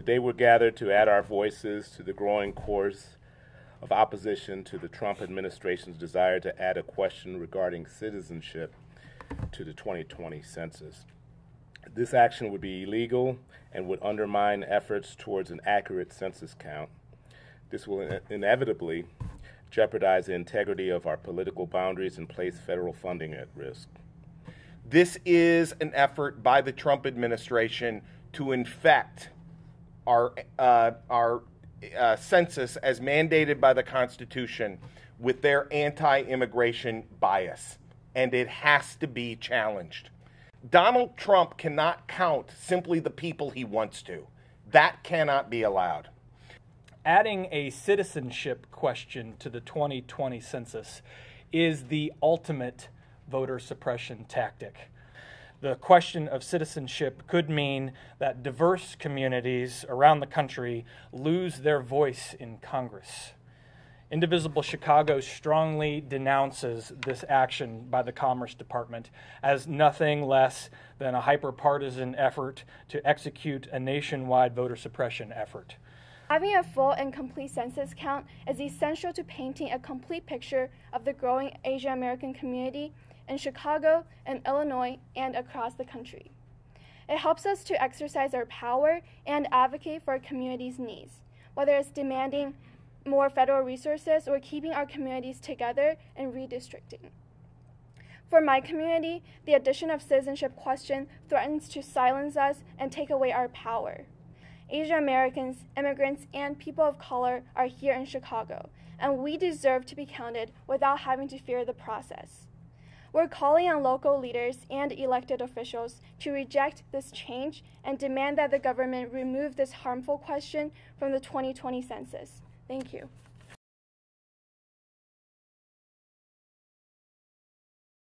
Today we're gathered to add our voices to the growing chorus of opposition to the Trump administration's desire to add a question regarding citizenship to the 2020 census. This action would be illegal and would undermine efforts towards an accurate census count. This will in- inevitably jeopardize the integrity of our political boundaries and place federal funding at risk. This is an effort by the Trump administration to infect our uh, our uh, census as mandated by the Constitution with their anti-immigration bias, and it has to be challenged. Donald Trump cannot count simply the people he wants to. That cannot be allowed. Adding a citizenship question to the 2020 census is the ultimate voter suppression tactic. The question of citizenship could mean that diverse communities around the country lose their voice in Congress. Indivisible Chicago strongly denounces this action by the Commerce Department as nothing less than a hyperpartisan effort to execute a nationwide voter suppression effort. Having a full and complete census count is essential to painting a complete picture of the growing Asian American community in Chicago and Illinois and across the country. It helps us to exercise our power and advocate for our community's needs, whether it's demanding more federal resources or keeping our communities together and redistricting. For my community, the addition of citizenship question threatens to silence us and take away our power. Asian Americans, immigrants, and people of color are here in Chicago, and we deserve to be counted without having to fear the process. We're calling on local leaders and elected officials to reject this change and demand that the government remove this harmful question from the 2020 census. Thank you.